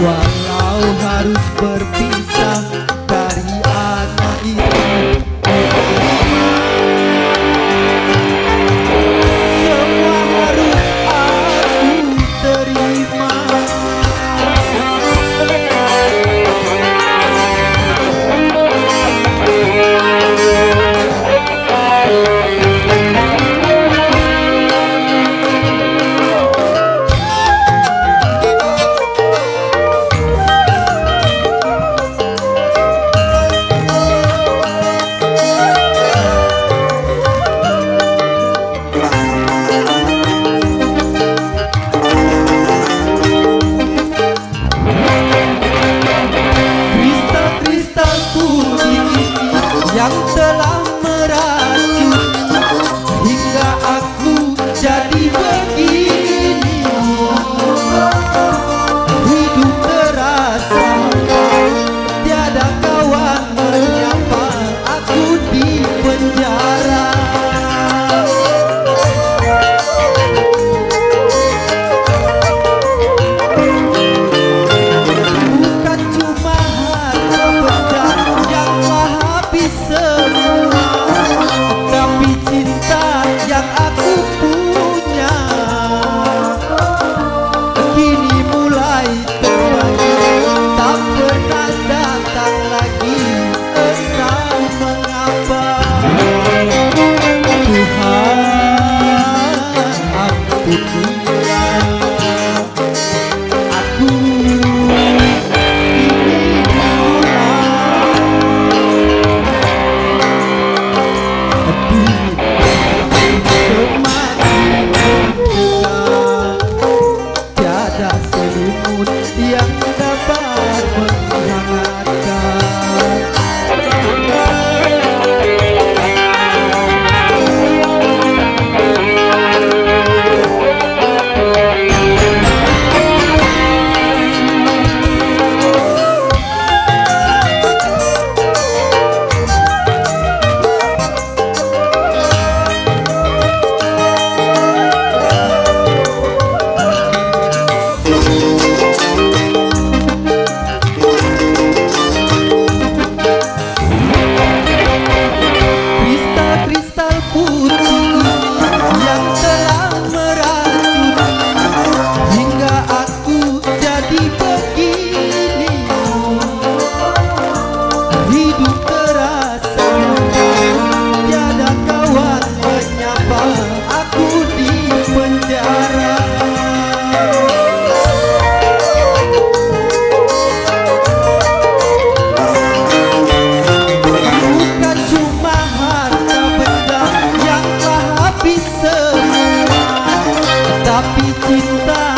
Walau harus ber ada selimut yang cinta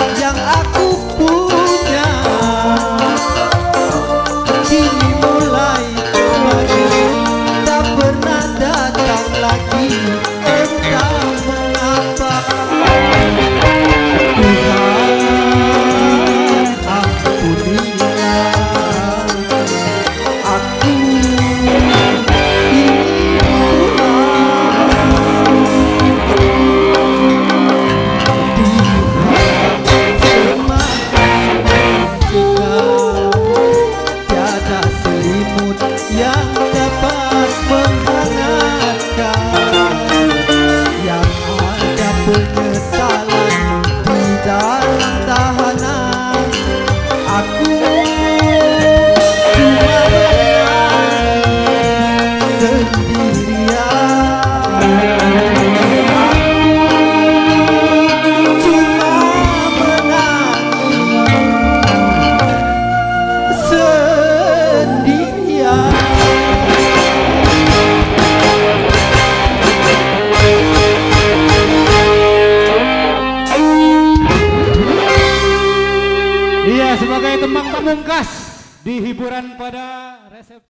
pamungkas di hiburan pada resep